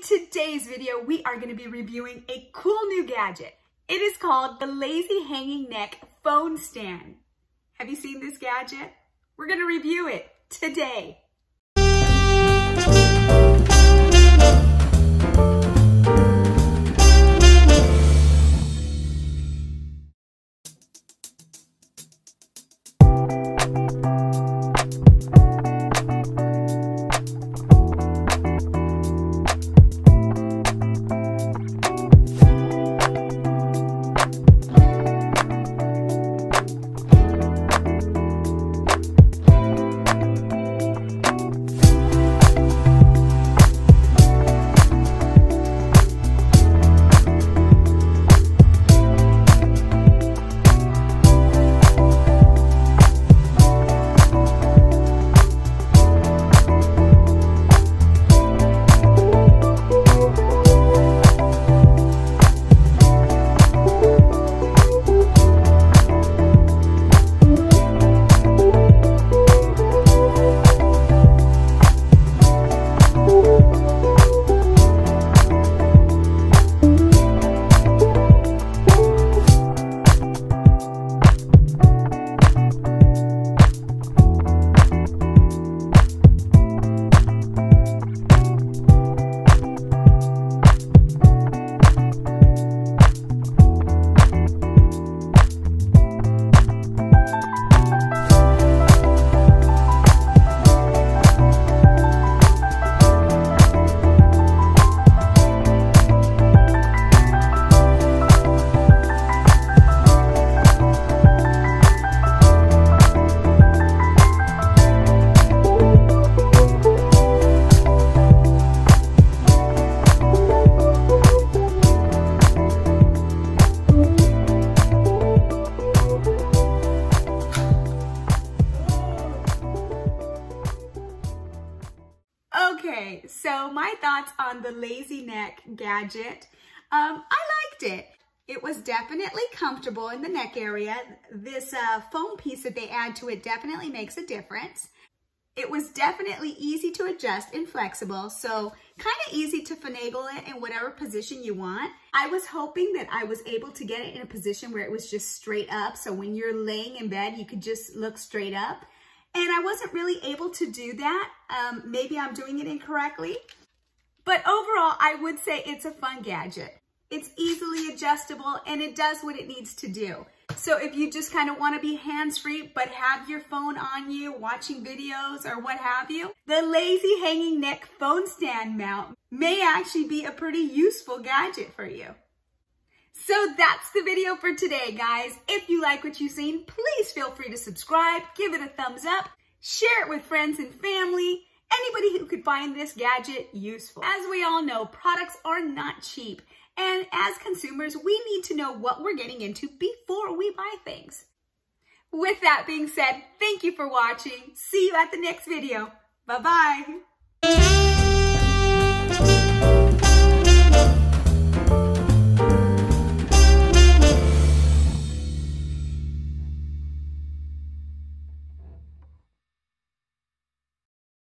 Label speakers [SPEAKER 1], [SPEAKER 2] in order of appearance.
[SPEAKER 1] In today's video, we are gonna be reviewing a cool new gadget. It is called the Lazy Hanging Neck Phone Stand. Have you seen this gadget? We're gonna review it today. Okay, so my thoughts on the Lazy Neck gadget. Um, I liked it. It was definitely comfortable in the neck area. This uh, foam piece that they add to it definitely makes a difference. It was definitely easy to adjust and flexible, so kind of easy to finagle it in whatever position you want. I was hoping that I was able to get it in a position where it was just straight up, so when you're laying in bed, you could just look straight up. And I wasn't really able to do that. Um, maybe I'm doing it incorrectly. But overall, I would say it's a fun gadget. It's easily adjustable and it does what it needs to do. So if you just kind of want to be hands-free but have your phone on you watching videos or what have you, the lazy hanging neck phone stand mount may actually be a pretty useful gadget for you. So that's the video for today, guys. If you like what you've seen, please feel free to subscribe, give it a thumbs up, share it with friends and family, anybody who could find this gadget useful. As we all know, products are not cheap. And as consumers, we need to know what we're getting into before we buy things. With that being said, thank you for watching. See you at the next video. Bye-bye.